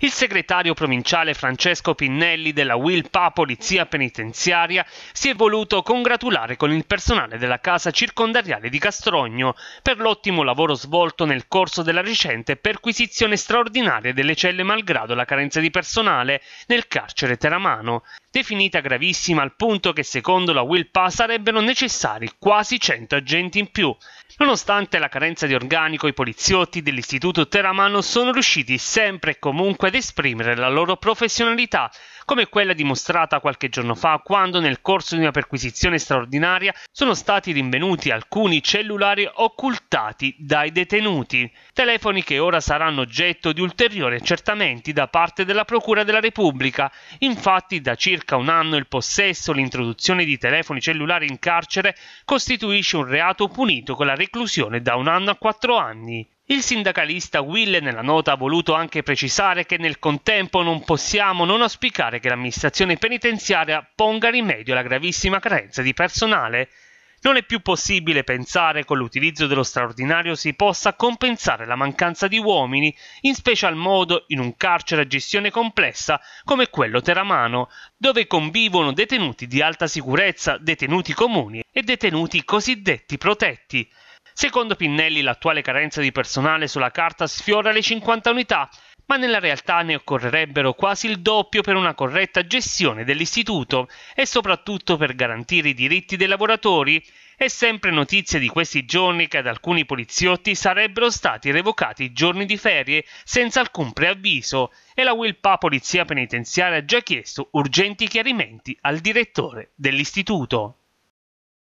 Il segretario provinciale Francesco Pinnelli della WILPA Polizia Penitenziaria si è voluto congratulare con il personale della casa circondariale di Castrogno per l'ottimo lavoro svolto nel corso della recente perquisizione straordinaria delle celle malgrado la carenza di personale nel carcere Teramano, definita gravissima al punto che secondo la WILPA sarebbero necessari quasi 100 agenti in più. Nonostante la carenza di organico, i poliziotti dell'istituto Teramano sono riusciti sempre e comunque ad esprimere la loro professionalità, come quella dimostrata qualche giorno fa quando nel corso di una perquisizione straordinaria sono stati rinvenuti alcuni cellulari occultati dai detenuti, telefoni che ora saranno oggetto di ulteriori accertamenti da parte della Procura della Repubblica. Infatti da circa un anno il possesso l'introduzione di telefoni cellulari in carcere costituisce un reato punito con la reclusione da un anno a quattro anni. Il sindacalista Will nella nota ha voluto anche precisare che nel contempo non possiamo non auspicare che l'amministrazione penitenziaria ponga rimedio alla gravissima carenza di personale. Non è più possibile pensare con l'utilizzo dello straordinario si possa compensare la mancanza di uomini, in special modo in un carcere a gestione complessa come quello teramano, dove convivono detenuti di alta sicurezza, detenuti comuni e detenuti cosiddetti protetti. Secondo Pinnelli l'attuale carenza di personale sulla carta sfiora le 50 unità, ma nella realtà ne occorrerebbero quasi il doppio per una corretta gestione dell'istituto e soprattutto per garantire i diritti dei lavoratori. È sempre notizia di questi giorni che ad alcuni poliziotti sarebbero stati revocati i giorni di ferie senza alcun preavviso e la Wilpa Polizia Penitenziaria ha già chiesto urgenti chiarimenti al direttore dell'istituto.